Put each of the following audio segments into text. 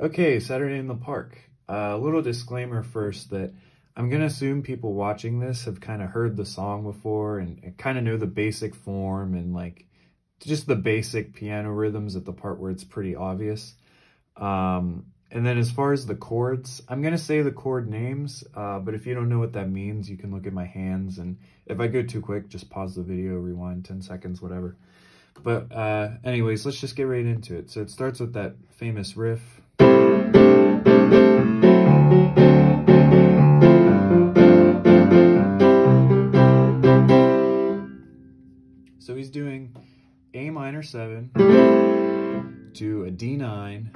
Okay, Saturday in the Park. Uh, a little disclaimer first that I'm going to assume people watching this have kind of heard the song before and, and kind of know the basic form and like just the basic piano rhythms at the part where it's pretty obvious. Um, and then as far as the chords, I'm going to say the chord names, uh, but if you don't know what that means, you can look at my hands. And if I go too quick, just pause the video, rewind 10 seconds, whatever. But uh, anyways, let's just get right into it. So it starts with that famous riff. So he's doing A minor 7 to a D9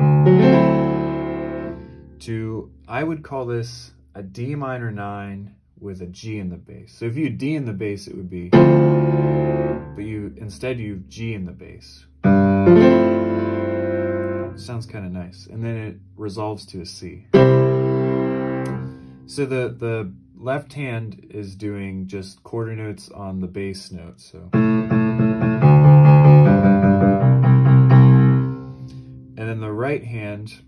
to, I would call this a D minor 9 with a G in the bass. So if you D in the bass, it would be, but you instead you G in the bass. Sounds kind of nice. And then it resolves to a C. So the, the left hand is doing just quarter notes on the bass note. So. And then the right hand,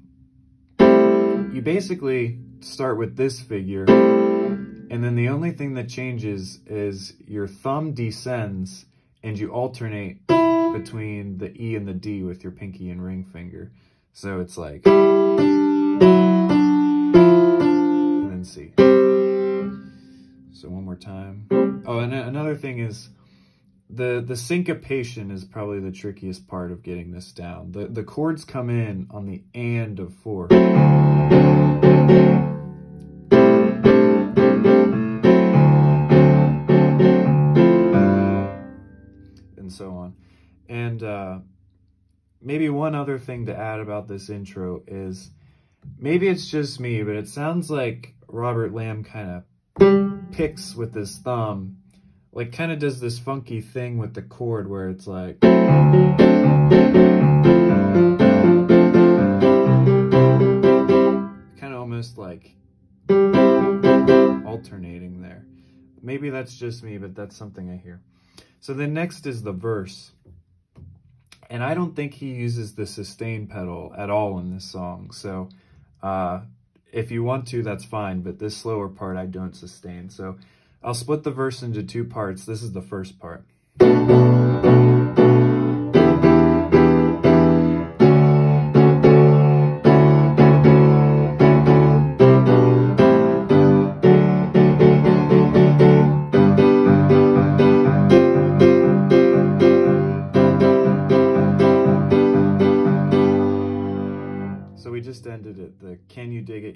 you basically start with this figure and then the only thing that changes is your thumb descends and you alternate between the E and the D with your pinky and ring finger. So it's like, and then C. So one more time. Oh, and another thing is the the syncopation is probably the trickiest part of getting this down. The the chords come in on the and of four. And so on. And uh, maybe one other thing to add about this intro is maybe it's just me, but it sounds like Robert Lamm kind of picks with his thumb, like kind of does this funky thing with the chord where it's like. Kind of almost like alternating there. Maybe that's just me, but that's something I hear. So then next is the verse. And I don't think he uses the sustain pedal at all in this song. So uh, if you want to, that's fine. But this slower part, I don't sustain. So I'll split the verse into two parts. This is the first part.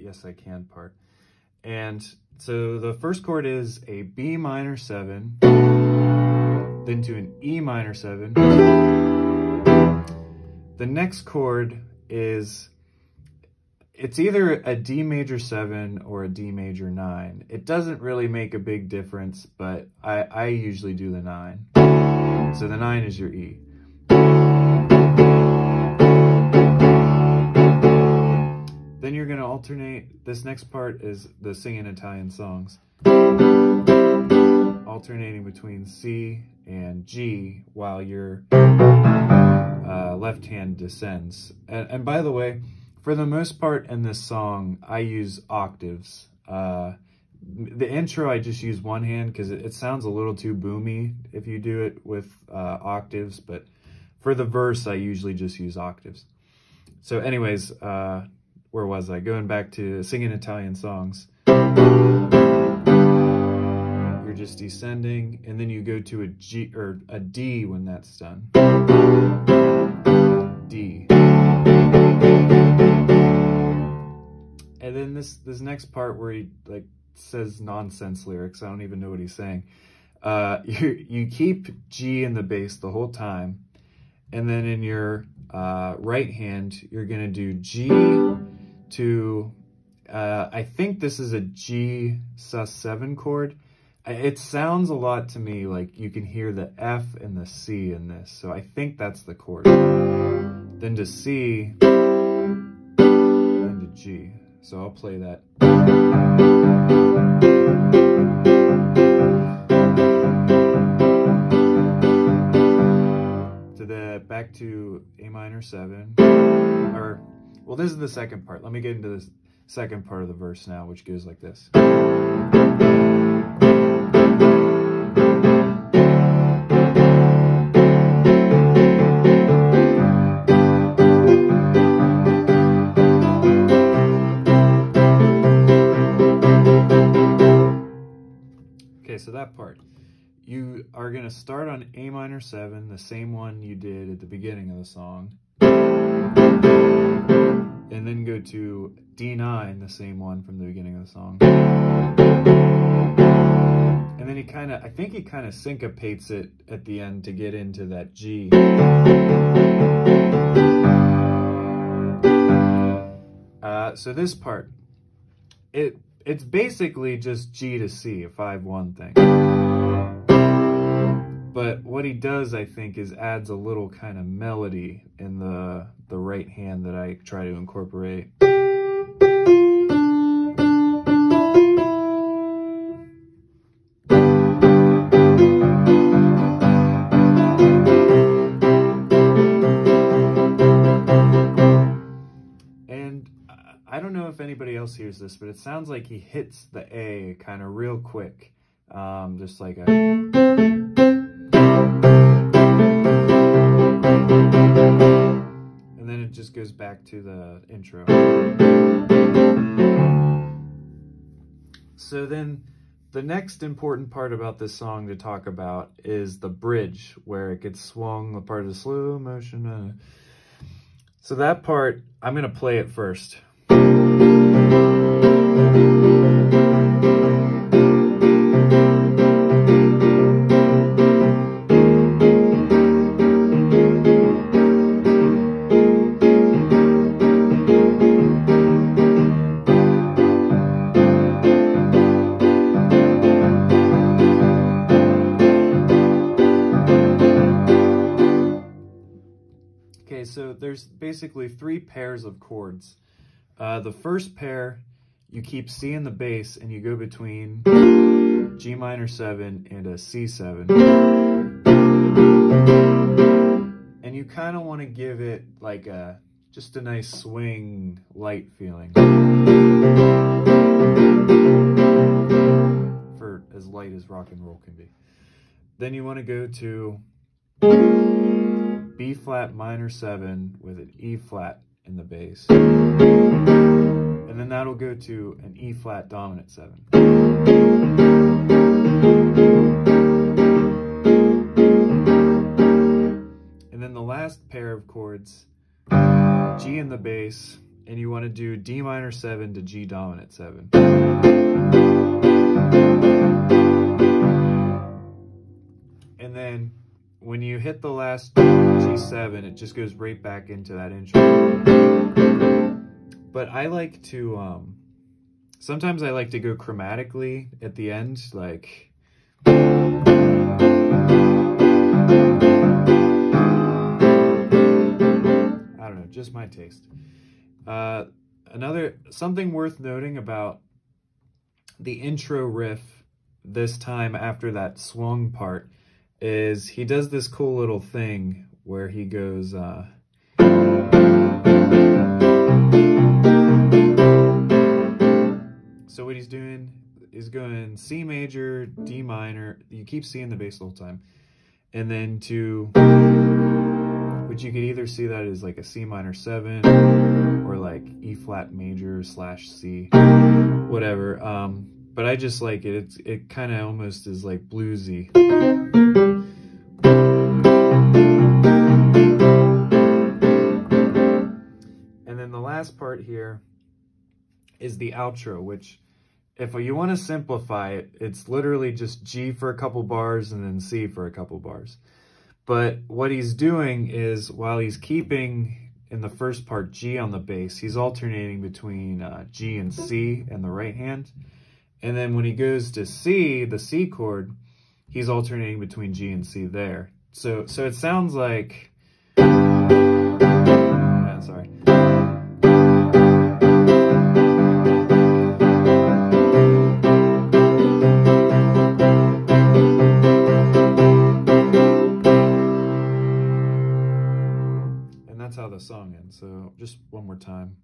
Yes, I can part. And so the first chord is a B minor 7, then to an E minor 7. The next chord is, it's either a D major 7 or a D major 9. It doesn't really make a big difference, but I, I usually do the 9. So the 9 is your E. you're going to alternate. This next part is the singing Italian songs. Alternating between C and G while your uh, left hand descends. And, and, by the way, for the most part in this song, I use octaves. Uh, the intro, I just use one hand because it, it, sounds a little too boomy if you do it with uh, octaves. But for the verse, I usually just use octaves. So anyways, uh, where was I? Going back to singing Italian songs. You're just descending, and then you go to a G or a D when that's done. D. And then this this next part where he like says nonsense lyrics. I don't even know what he's saying. Uh, you you keep G in the bass the whole time, and then in your uh, right hand you're gonna do G to, uh, I think this is a G sus7 chord. It sounds a lot to me like you can hear the F and the C in this, so I think that's the chord. Then to C, then to G. So I'll play that. To A minor 7, or well, this is the second part. Let me get into the second part of the verse now, which goes like this. Going to start on A minor 7, the same one you did at the beginning of the song. And then go to D9, the same one from the beginning of the song. And then he kind of, I think he kind of syncopates it at the end to get into that G. Uh, so this part, it it's basically just G to C, a 5-1 thing. But what he does, I think, is adds a little kind of melody in the, the right hand that I try to incorporate. And I don't know if anybody else hears this, but it sounds like he hits the A kind of real quick. Um, just like a... goes back to the intro. So then the next important part about this song to talk about is the bridge where it gets swung, the part of slow motion. Uh, so that part, I'm going to play it first. So there's basically three pairs of chords. Uh, the first pair, you keep C in the bass and you go between G minor 7 and a C7. And you kind of want to give it like a, just a nice swing, light feeling. For as light as rock and roll can be. Then you want to go to B flat minor 7 with an E flat in the bass. And then that'll go to an E flat dominant 7. And then the last pair of chords, G in the bass, and you want to do D minor 7 to G dominant 7. And then when you hit the last G7, it just goes right back into that intro. But I like to, um, sometimes I like to go chromatically at the end, like... I don't know, just my taste. Uh, another, something worth noting about the intro riff this time after that swung part is he does this cool little thing where he goes, uh, so what he's doing is going C major, D minor, you keep seeing the bass the whole time, and then to, which you could either see that as like a C minor 7, or like E flat major slash C, whatever, um, but I just like it, it's, it kind of almost is like bluesy. Last part here is the outro, which if you want to simplify it, it's literally just G for a couple bars and then C for a couple bars. But what he's doing is while he's keeping in the first part G on the bass, he's alternating between uh, G and C in the right hand. And then when he goes to C, the C chord, he's alternating between G and C there. So, so it sounds like, song ends. So just one more time.